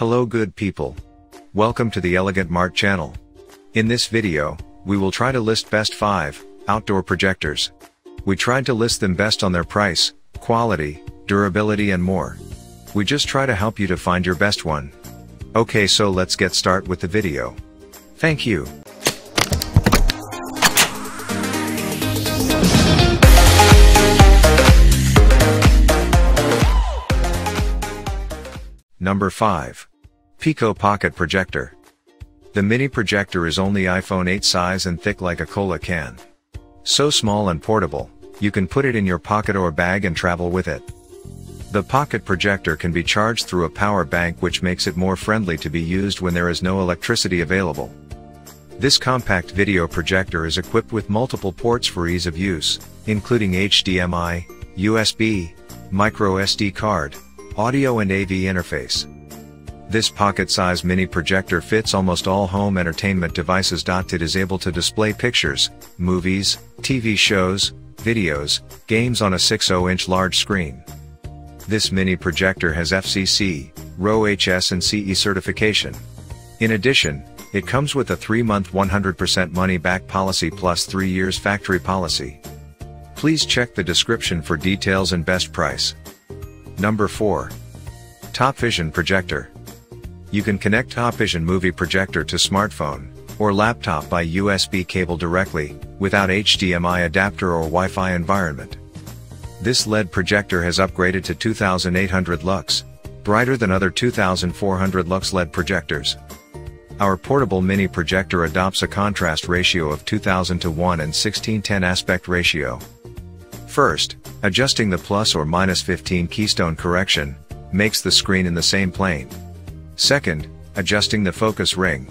Hello good people. Welcome to the Elegant Mart channel. In this video, we will try to list best 5 outdoor projectors. We tried to list them best on their price, quality, durability and more. We just try to help you to find your best one. Okay so let's get start with the video. Thank you. Number 5. Pico Pocket Projector. The mini projector is only iPhone 8 size and thick like a cola can. So small and portable, you can put it in your pocket or bag and travel with it. The pocket projector can be charged through a power bank which makes it more friendly to be used when there is no electricity available. This compact video projector is equipped with multiple ports for ease of use, including HDMI, USB, micro SD card, audio and AV interface. This pocket-sized mini projector fits almost all home entertainment devices. It is able to display pictures, movies, TV shows, videos, games on a 6.0-inch large screen. This mini projector has FCC, RoHS and CE certification. In addition, it comes with a 3-month 100% money-back policy plus 3 years factory policy. Please check the description for details and best price. Number 4. Top Vision Projector. You can connect Top Vision Movie Projector to smartphone or laptop by USB cable directly, without HDMI adapter or Wi-Fi environment. This LED projector has upgraded to 2800 lux, brighter than other 2400 lux LED projectors. Our portable mini projector adopts a contrast ratio of 2000 to 1 and 1610 aspect ratio. First, adjusting the plus or minus 15 keystone correction, makes the screen in the same plane. Second, adjusting the focus ring.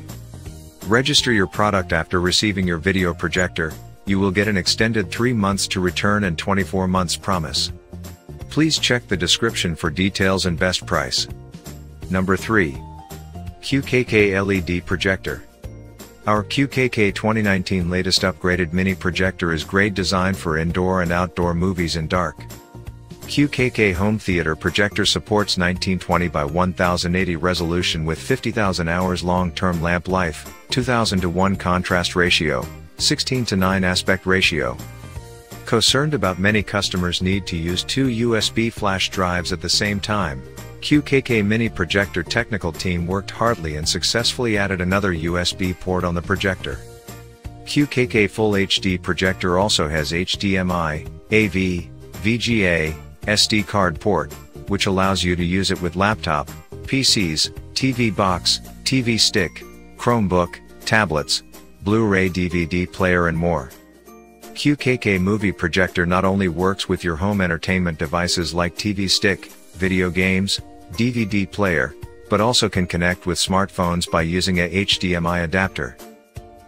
Register your product after receiving your video projector, you will get an extended 3 months to return and 24 months promise. Please check the description for details and best price. Number 3. QKK LED Projector. Our QKK 2019 latest upgraded mini projector is great design for indoor and outdoor movies in dark. QKK Home Theater Projector supports 1920 by 1080 resolution with 50,000 hours long-term lamp life, 2000 to 1 contrast ratio, 16 to 9 aspect ratio. Concerned about many customers need to use two USB flash drives at the same time, QKK Mini Projector technical team worked hardly and successfully added another USB port on the projector. QKK Full HD projector also has HDMI, AV, VGA, SD card port, which allows you to use it with laptop, PCs, TV box, TV stick, Chromebook, tablets, Blu-ray DVD player and more. QKK Movie Projector not only works with your home entertainment devices like TV stick, video games, DVD player, but also can connect with smartphones by using a HDMI adapter.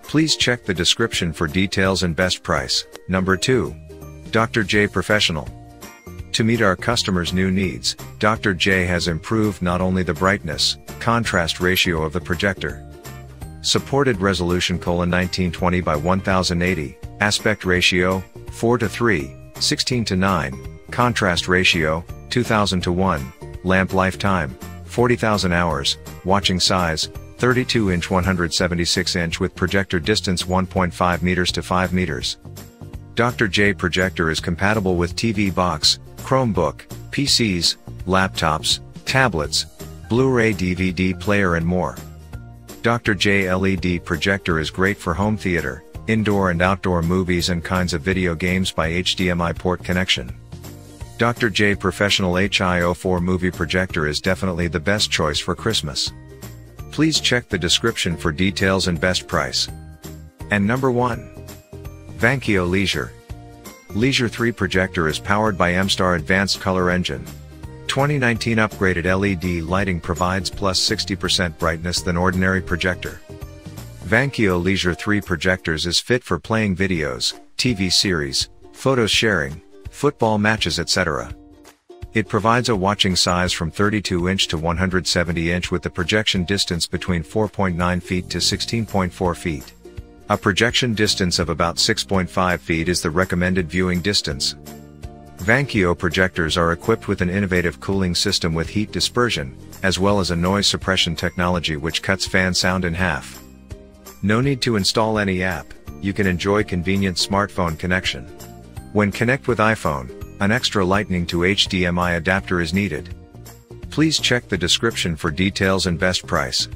Please check the description for details and best price. Number 2. Dr. J Professional. To meet our customers' new needs, Dr. J has improved not only the brightness, contrast ratio of the projector. Supported resolution colon 1920 by 1080, aspect ratio, 4 to 3, 16 to 9, contrast ratio, 2000 to 1, lamp lifetime, 40,000 hours, watching size, 32 inch 176 inch with projector distance 1.5 meters to 5 meters. Dr. J projector is compatible with TV box, Chromebook, PCs, laptops, tablets, Blu-ray DVD player and more. Dr. J LED projector is great for home theater, indoor and outdoor movies and kinds of video games by HDMI port connection. Dr. J Professional HI04 movie projector is definitely the best choice for Christmas. Please check the description for details and best price. And number 1. Vankyo Leisure. Leisure 3 projector is powered by MStar Advanced Color Engine. 2019 upgraded LED lighting provides plus 60% brightness than ordinary projector. Vankyo Leisure 3 projectors is fit for playing videos, TV series, photo sharing, football matches etc. It provides a watching size from 32 inch to 170 inch with the projection distance between 4.9 feet to 16.4 feet. A projection distance of about 6.5 feet is the recommended viewing distance. Vankyo projectors are equipped with an innovative cooling system with heat dispersion, as well as a noise suppression technology which cuts fan sound in half. No need to install any app, you can enjoy convenient smartphone connection. When connect with iPhone, an extra lightning to HDMI adapter is needed. Please check the description for details and best price.